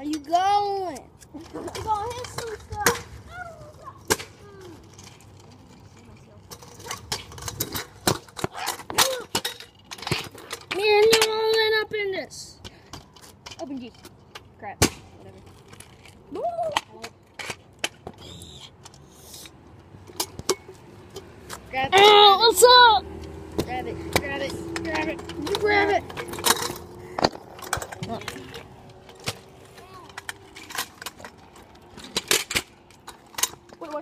Are you going? You gonna hit some stuff. Man, you're all in up in this. Open G. Crap. Whatever. Grab it. Oh, what's up? Grab it. Grab it. Grab it. You grab it. Wait,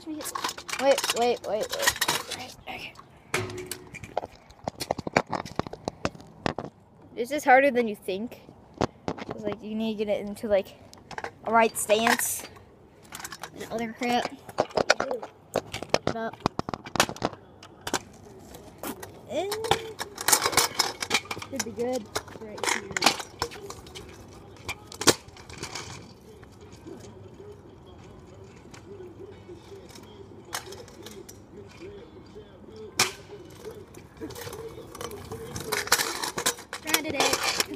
me hit. Wait, wait, wait, wait. This is harder than you think. 'Cause, like you need to get it into like a right stance and other crap. Up. And should be good. Right here. Grounded it.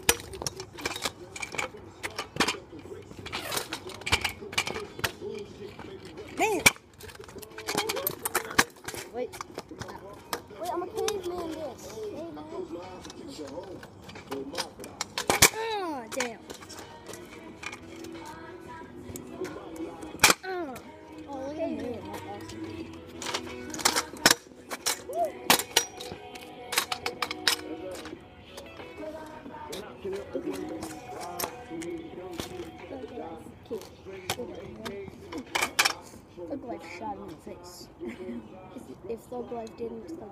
If Thug life didn't, Thug life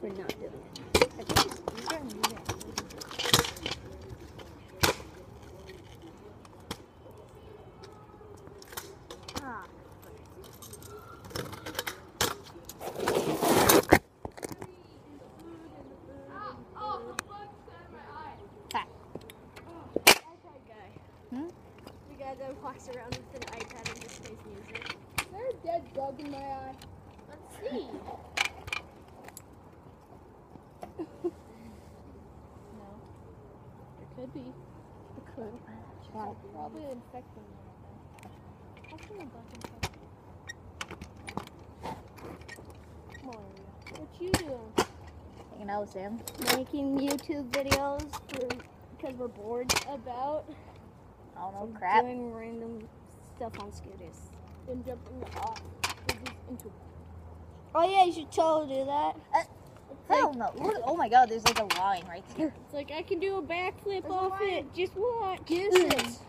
for not doing it. I think it's easier and easier. Ah. Hmm? The guy that walks around with an iPad and just plays music. Is there a dead bug in my eye? Let's see. No. There could be. It could. Probably infecting one. How can a bug infect Malaria. What you doing? Hanging out with Sam. Making YouTube videos because we're bored About I don't know, crap. doing random stuff on scooters. and jumping off into Oh yeah, you should totally do that. Uh, Hell no. Look, oh my god, there's like a line right there. It's like I can do a backflip There's a off it. Just watch. Juices.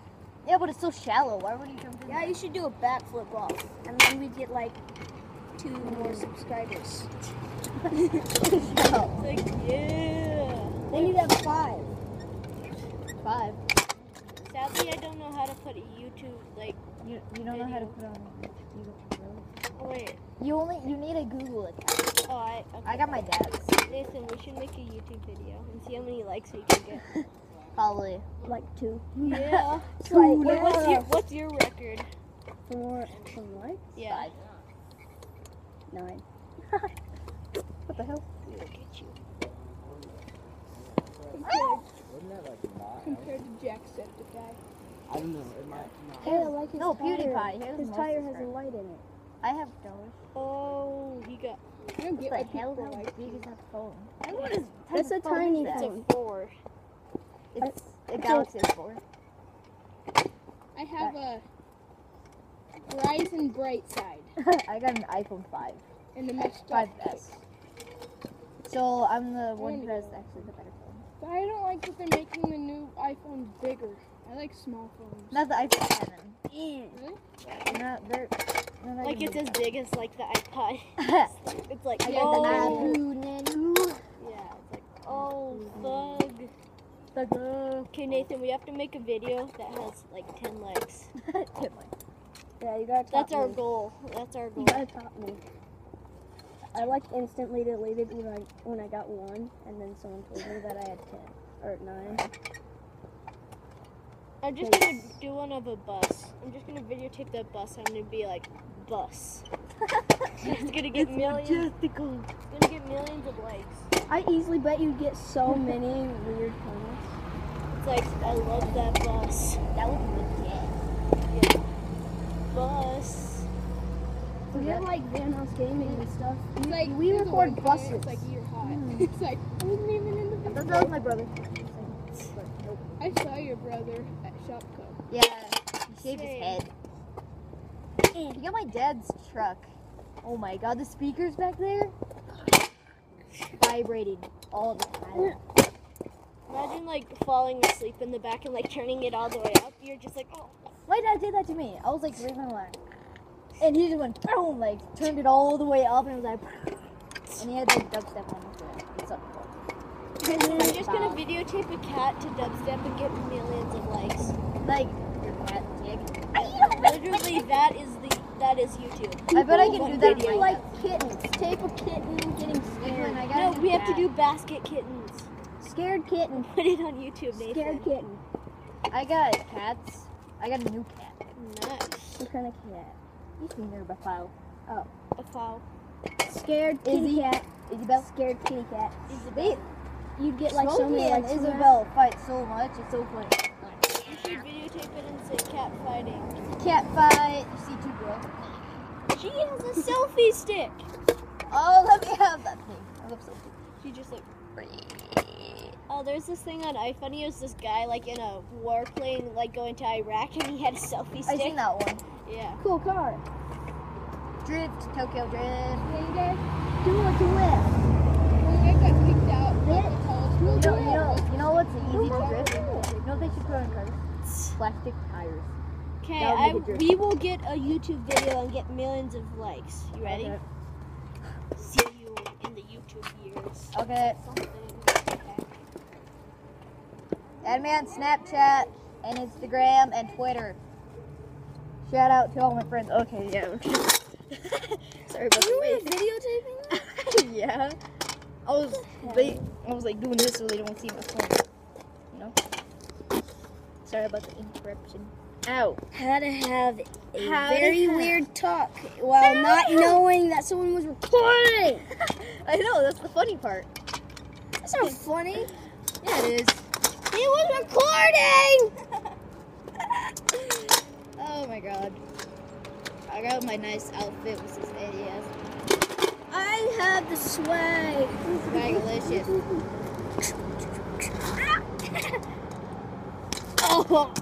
Yeah, but it's so shallow. Why would you jump in Yeah, there? you should do a backflip off, and then we'd get like two more subscribers. No. It's like yeah. Then you'd have five. Five. Sadly, I don't know how to put a YouTube like. You, you don't know how to put on YouTube. Oh wait. You only you need a Google account. Oh, I. Okay. I got my dad's. Nathan, we should make a YouTube video and see how many likes we can get. Probably. Like two. yeah. It's like, Wait, what's yeah. your What's your record? Four, four what? Yeah. Five. Nine. What the hell? Look at you. Wasn't that like not? Compared to Jacksepticeye. I don't know. It might not. Hey, I like his No, tire. PewDiePie. He His tire has a light in it. I have those. Oh, he got. I don't What get the hell? How like big is that phone? What is That's a phone tiny is that? It's phone. a four. It's a Galaxy S4. I have a Verizon Brightside I got an iPhone 5. and a messed up. 5S. So I'm the one who has actually the better phone. But I don't like that they're making the new iPhone bigger. I like small phones. Not the iPhone 7. Really? Not, they're, they're not Like it's as big as like the iPod. big. It's like I oh, the Nanu, nanu. yeah. It's like oh, thug. Thug. Okay, Nathan, we have to make a video that has like ten likes. Yeah, you gotta top That's our goal. That's our goal. You goal. gotta top me. I like instantly deleted when I when I got one, and then someone told me that I had ten or nine. I'm just gonna do one of a bus. I'm just gonna videotape that bus. I'm gonna be like bus. it's gonna get millions. majestical. It's gonna get millions of likes. I easily bet you'd get so many weird comments. It's like I love that bus. That would be legit. Bus. We have like VanossGaming and stuff. It's like we record buses. It's like you're hot. Hmm. It's like I wasn't even in the video. that was my brother. I saw your brother at Shopko. Yeah, he shaved his head. He got my dad's truck. Oh my god, the speakers back there vibrating all the time. Imagine like falling asleep in the back and like turning it all the way up. You're just like, oh. My dad did that to me. I was like my leg. And he just went boom, like turned it all the way up and it was like and he had like dubstep on it. It's up. I'm just gonna videotape a cat to dubstep and get millions of likes. Like your cat Tig. Literally, that is the that is YouTube. I bet I can do that video. right like kittens. Tape a kitten getting scared. No, we have to do basket kittens. Scared kitten. Put it on YouTube, Nathan. Scared kitten. I got cats. I got a new cat. Nice. What kind of cat? He's been there before. A foul. Scared kitty Izzy. cat. Isabel. Scared kitty cat. Wait, You'd get like so many and likes. from that. Isabel fight so much. It's so funny. You should videotape it and say cat fighting. Cat fight. You see two girls. She has a selfie stick. Oh, let me have that thing. I love something. She just like. Oh, there's this thing on iFunny. It was this guy like in a warplane, like going to Iraq, and he had a selfie stick. I stick. seen that one. Yeah. Cool car. Drift, Tokyo Drift. Yeah, you Do it, do it. When you guys got kicked out, like the tallest You know, you know, you know what's easy to drift? You know what they should put on cars? Plastic tires. Okay, That would I make it drift. we will get a YouTube video and get millions of likes. You ready? Okay. See you in the YouTube years. Okay. Something. Add me on Snapchat and Instagram and Twitter. Shout out to all my friends. Okay, yeah. Okay. Sorry about the wait. videotaping? yeah. I was they, I was like doing this so they don't see my phone. You know. Sorry about the interruption. Ow. How to have a How very weird talk while not knowing that someone was recording. I know that's the funny part. That's not funny. Yeah, it is. It was recording. Oh my god. I got my nice outfit with this ADS. I have the swag. Swagalicious. Oh.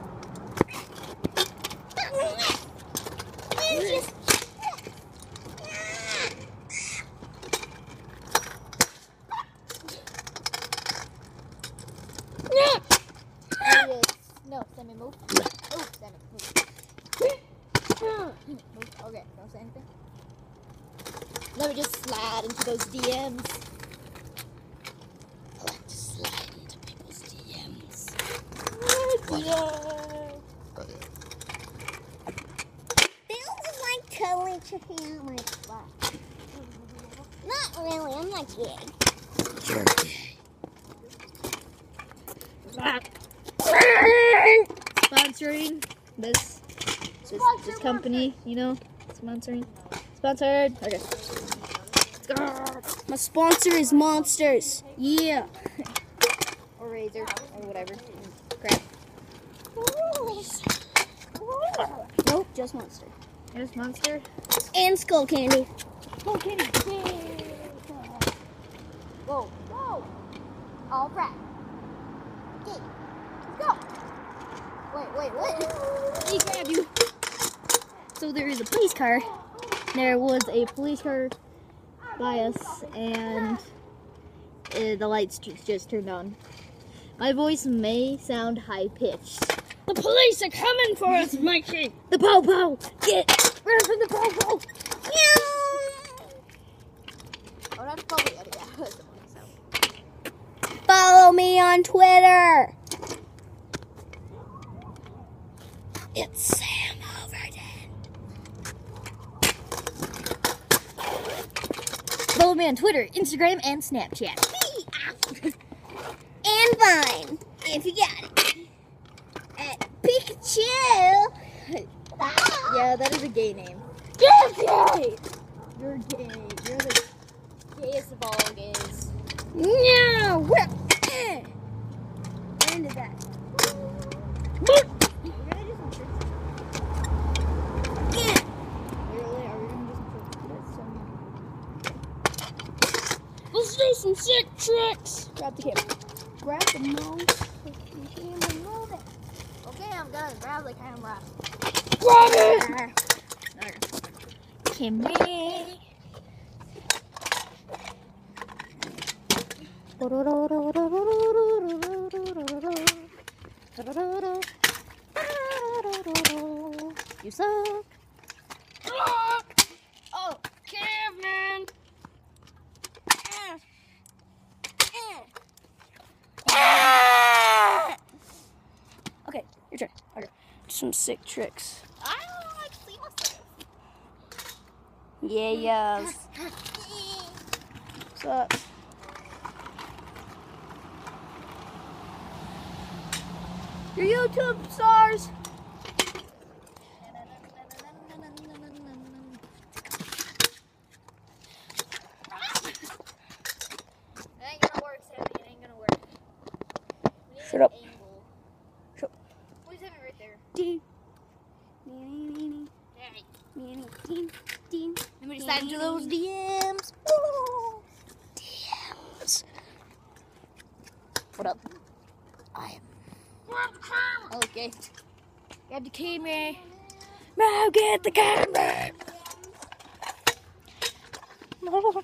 ADS. No, Sammy, move. Oh, Sammy, move. Move. Okay, don't say anything. Let me just slide into those DMs. I like to slide into people's DMs. Feels like totally chipping out my butt. Not really. I'm not gay. Sponsoring this this, this company, you know, sponsoring, sponsored. Okay. My sponsor is Monsters. Yeah. Or razor or whatever. Crap. Nope, just Monster. Here's monster. And Skullcandy. Oh, kitty. Whoa. Whoa. All right. Okay. Let's go. Wait, wait, what? Let me grab you. So there is a police car. There was a police car by us, and uh, the lights just, just turned on. My voice may sound high pitched. The police are coming for us, Mikey. The popo! Get rid of the popo! That's probably edit out. That's the funny sound. Follow me on Twitter. It's Sam Overton. Follow me on Twitter, Instagram, and Snapchat. And Vine, if you got it. At Pikachu. Yeah, that is a gay name. You're gay. You're gay. You're the gayest of all gays. No. Eh. When did that? We're gonna do some tricks. Literally, are we gonna do some tricks? Some sick tricks. Grab the camera. Grab the most. Okay, I'm gonna grab the camera. Grab it. Kimmy. You suck. Oh, Kevin. Okay, your turn. Okay. Some sick tricks. I like. Yeah, yes. What's up? Your YouTube stars. It ain't gonna work, Sammy. It ain't gonna work. We need Shut an up. Angle. Shut up. Please have it right there. Ding. Dang. Let me slide into those DMs. DMs. What up? I am. Okay. Grab the camera. Now get the camera. No.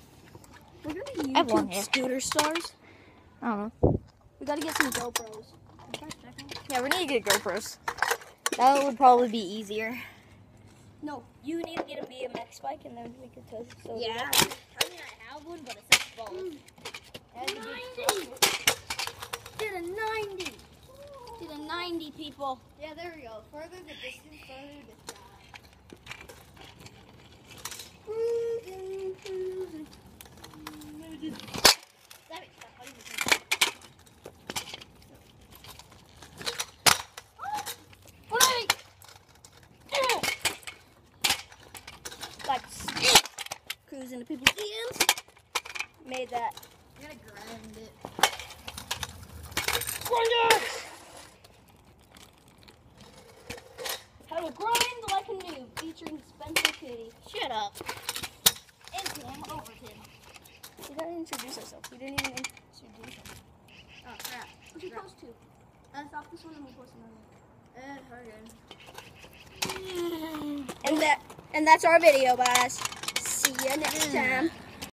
We're gonna I have one YouTube scooter stars. I don't know. We gotta get some GoPros. Yeah, we need to get GoPros. That would probably be easier. No. You need to get a BMX bike and then we could test. So Yeah. I mean, I have one, but it's mm. a phone. Ninety. Did a ninety. Did a 90 people. Yeah, there we go. Further the distance, further the shot. Cruising, cruising. Damn it, stop fighting me. Like cruise into people's DMs. Made that. I gotta grind it. How to grind like a noob, featuring Spencer Shut up. And Sam Overton. We gotta introduce ourselves. We didn't even introduce him. Oh crap. What you post to? Uh, stop this one and we'll post another. Uh, okay. And that and that's our video, guys. See you next time.